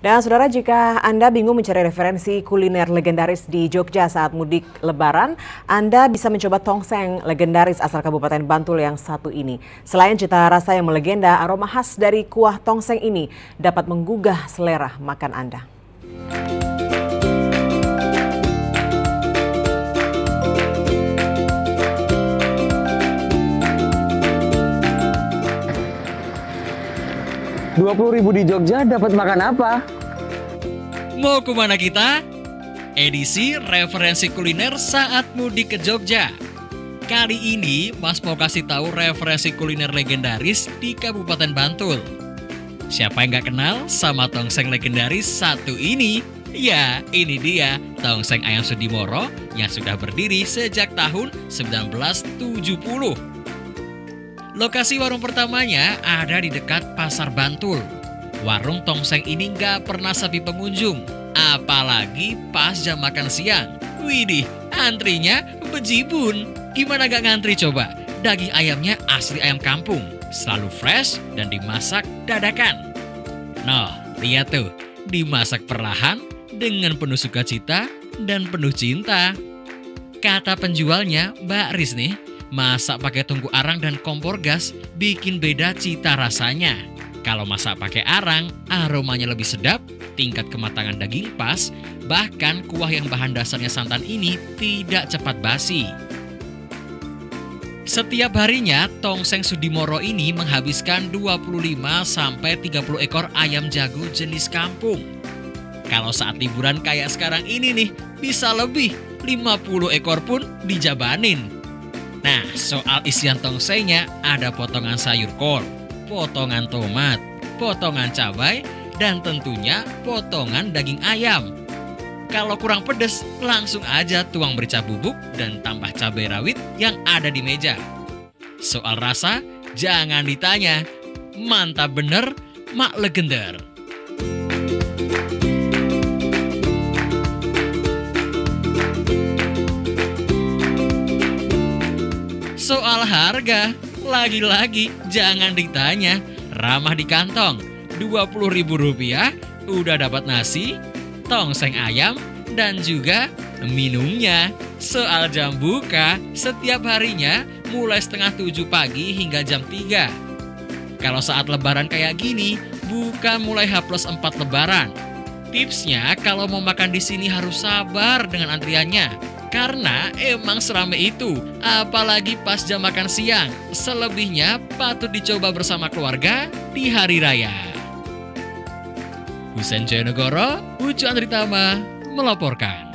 Dan saudara, jika Anda bingung mencari referensi kuliner legendaris di Jogja saat mudik lebaran, Anda bisa mencoba tongseng legendaris asal Kabupaten Bantul yang satu ini. Selain cita rasa yang melegenda, aroma khas dari kuah tongseng ini dapat menggugah selera makan Anda. Dua puluh ribu di Jogja dapat makan apa? Mau ke mana kita? Edisi referensi kuliner saat mudik ke Jogja. Kali ini Mas mau kasih tahu referensi kuliner legendaris di Kabupaten Bantul. Siapa yang gak kenal sama tongseng legendaris satu ini? Ya, ini dia tongseng ayam Sudimoro yang sudah berdiri sejak tahun 1970. Lokasi warung pertamanya ada di dekat Pasar Bantul. Warung tongseng ini nggak pernah sepi pengunjung, apalagi pas jam makan siang. Widih, antrinya bejibun. Gimana gak ngantri coba? Daging ayamnya asli ayam kampung, selalu fresh dan dimasak dadakan. Nah, lihat tuh, dimasak perlahan dengan penuh sukacita dan penuh cinta. Kata penjualnya, Mbak Riz nih, Masak pakai tungku arang dan kompor gas bikin beda cita rasanya. Kalau masak pakai arang, aromanya lebih sedap, tingkat kematangan daging pas, bahkan kuah yang bahan dasarnya santan ini tidak cepat basi. Setiap harinya, Tongseng Sudimoro ini menghabiskan 25-30 ekor ayam jago jenis kampung. Kalau saat liburan kayak sekarang ini nih, bisa lebih 50 ekor pun dijabanin. Nah, soal isian tongsengnya ada potongan sayur kol, potongan tomat, potongan cabai, dan tentunya potongan daging ayam. Kalau kurang pedes, langsung aja tuang merica bubuk dan tambah cabai rawit yang ada di meja. Soal rasa, jangan ditanya. Mantap bener, mak legender. Harga, lagi-lagi jangan ditanya, ramah di kantong. Rp20.000 udah dapat nasi, tongseng ayam, dan juga minumnya. Soal jam buka, setiap harinya mulai setengah tujuh pagi hingga jam 3. Kalau saat lebaran kayak gini, buka mulai H plus 4 lebaran. Tipsnya kalau mau makan di sini harus sabar dengan antriannya karena emang serame itu, apalagi pas jam makan siang. Selebihnya patut dicoba bersama keluarga di hari raya. Husen Jayanegoro, Ucu Andritama melaporkan.